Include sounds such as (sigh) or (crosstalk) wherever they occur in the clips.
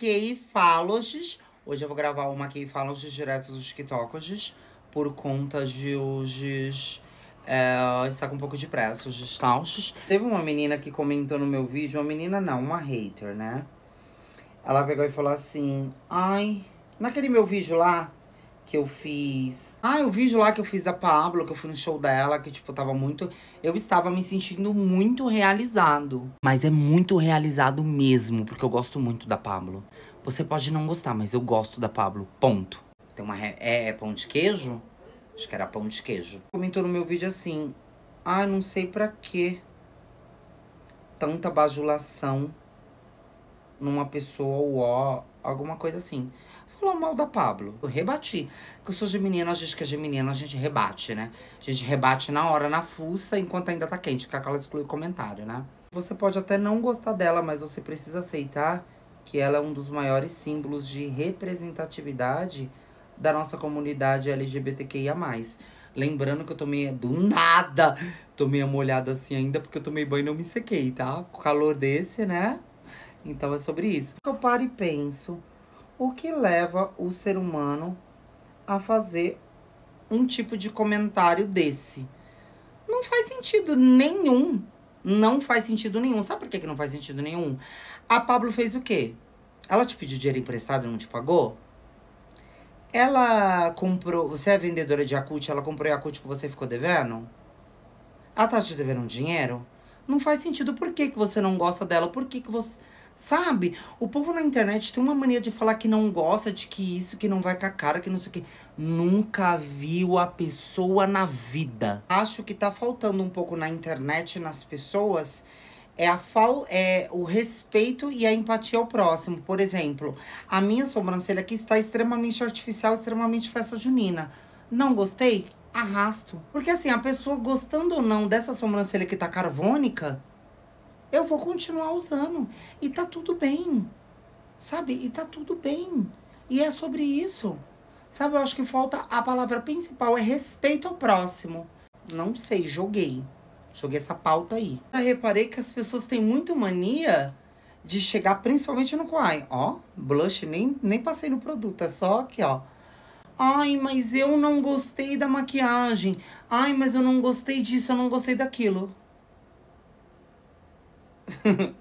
maquei falos. Hoje eu vou gravar o maquei falos direto dos TikToks. Por conta de hoje é, está com um pouco de pressa, os descalços. Teve uma menina que comentou no meu vídeo, uma menina não, uma hater, né? Ela pegou e falou assim, ai, naquele meu vídeo lá, que eu fiz. Ah, o vídeo lá que eu fiz da Pablo, que eu fui no show dela, que, tipo, tava muito. Eu estava me sentindo muito realizado. Mas é muito realizado mesmo, porque eu gosto muito da Pablo. Você pode não gostar, mas eu gosto da Pablo. Ponto. Tem uma. Re... É, é pão de queijo? Acho que era pão de queijo. Comentou no meu vídeo assim. Ah, não sei pra quê. Tanta bajulação numa pessoa, ou ó, alguma coisa assim falou mal da Pablo. Eu rebati. Porque eu sou geminiana, a gente que é geminiana, a gente rebate, né? A gente rebate na hora, na fuça, enquanto ainda tá quente, que ela exclui o comentário, né? Você pode até não gostar dela, mas você precisa aceitar que ela é um dos maiores símbolos de representatividade da nossa comunidade LGBTQIA+. Lembrando que eu tomei do nada, tomei uma olhada assim ainda, porque eu tomei banho e não me sequei, tá? Com calor desse, né? Então é sobre isso. Eu paro e penso, o que leva o ser humano a fazer um tipo de comentário desse. Não faz sentido nenhum. Não faz sentido nenhum. Sabe por que, que não faz sentido nenhum? A Pablo fez o quê? Ela te pediu dinheiro emprestado e não te pagou? Ela comprou. Você é vendedora de Yakult, ela comprou Yakult que você ficou devendo? Ela tá te devendo um dinheiro? Não faz sentido. Por que, que você não gosta dela? Por que, que você. Sabe? O povo na internet tem uma mania de falar que não gosta, de que isso, que não vai com a cara, que não sei o que. Nunca viu a pessoa na vida. Acho que tá faltando um pouco na internet, nas pessoas, é, a fal é o respeito e a empatia ao próximo. Por exemplo, a minha sobrancelha aqui está extremamente artificial, extremamente festa junina. Não gostei? Arrasto. Porque assim, a pessoa gostando ou não dessa sobrancelha que tá carvônica, eu vou continuar usando. E tá tudo bem. Sabe? E tá tudo bem. E é sobre isso. Sabe? Eu acho que falta a palavra principal é respeito ao próximo. Não sei, joguei. Joguei essa pauta aí. Eu reparei que as pessoas têm muito mania de chegar principalmente no Kwai. Ó, blush, nem, nem passei no produto, é só aqui, ó. Ai, mas eu não gostei da maquiagem. Ai, mas eu não gostei disso, eu não gostei daquilo. (laughs)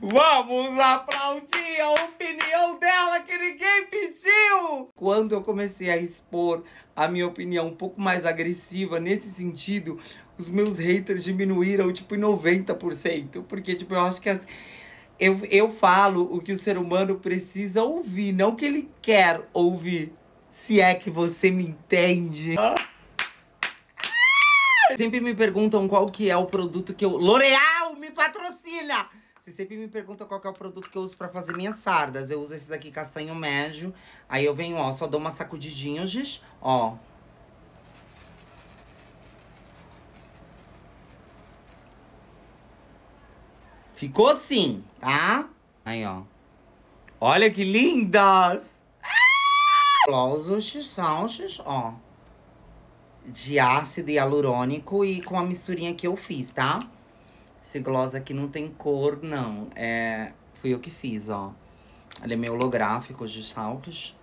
Vamos aplaudir a opinião dela que ninguém pediu! Quando eu comecei a expor a minha opinião um pouco mais agressiva nesse sentido, os meus haters diminuíram tipo em 90%. Porque, tipo, eu acho que eu, eu falo o que o ser humano precisa ouvir, não o que ele quer ouvir. Se é que você me entende. Ah. Sempre me perguntam qual que é o produto que eu... L'Oreal, me patrocina! Vocês sempre me perguntam qual que é o produto que eu uso pra fazer minhas sardas. Eu uso esse daqui, castanho médio. Aí eu venho, ó, só dou uma sacudidinha, ó. Ficou assim, tá? Aí, ó. Olha que lindas! Aplausos, salsos, ó de ácido hialurônico e com a misturinha que eu fiz, tá? Esse gloss aqui não tem cor, não. É, fui eu que fiz, ó. Ele é meio holográfico de Stalks.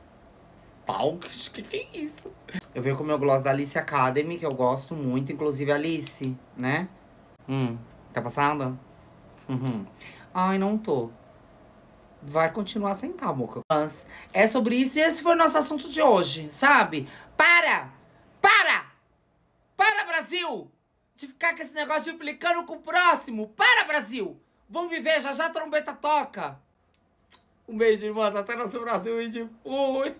Stalks? Que que é isso? Eu venho com o meu gloss da Alice Academy, que eu gosto muito. Inclusive, Alice, né? Hum, tá passada? Uhum. Ai, não tô. Vai continuar sem tá, boca. Mas é sobre isso e esse foi o nosso assunto de hoje, sabe? Para! Para! Brasil! De ficar com esse negócio de implicando com o próximo. Para, Brasil! Vamos viver, já já a trombeta toca. Um beijo, irmãs. Até nosso Brasil e de fui.